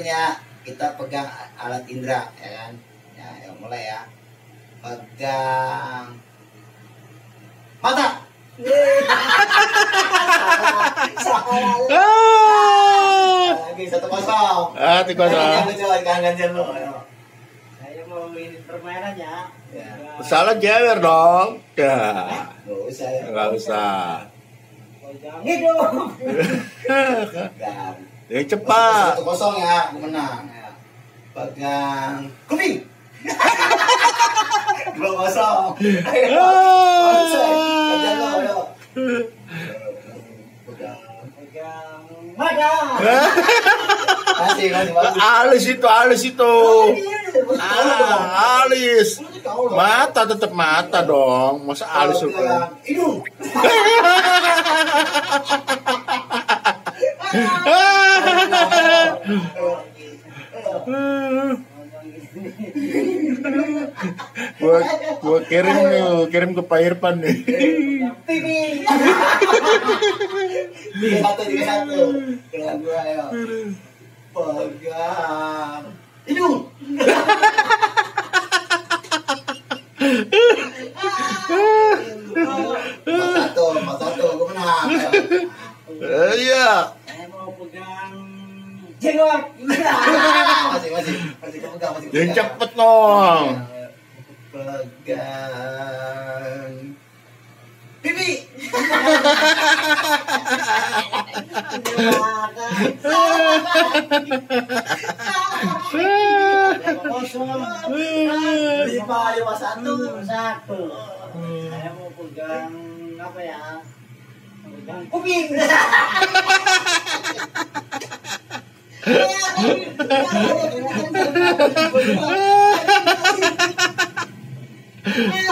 ya kita pegang alat indera ya kan? Ya, ya mulai ya. Pegang. Mata! Ah, lagi satu kosong. Ah tiga ayo. Saya mau ini permainan ya. Ya. Salah jewer dong. Ya, Nggak usah ya. Nggak usah. Pegangin Yang cepat. satu kosong ya aku menang ya. pegang kuping dua kosong ayo pegang Pegang mata. bagus Alis itu, alis itu. Ah, alis. Mata tetap mata dong. Masa alis itu? Hidung gua gua kirim nih, kirim ke Pak Irfan nih. Pipi. tiga satu tiga satu pegang gua ayo pegang hidung empat satu empat satu gua menang ayo. Eh, Iya. Saya mau pegang jenggot. masih masih masih kepegang masih Yang cepet dong. pegang pipi lima lima satu Satu. Saya mau pegang apa ya? Pegang kuping. Oh,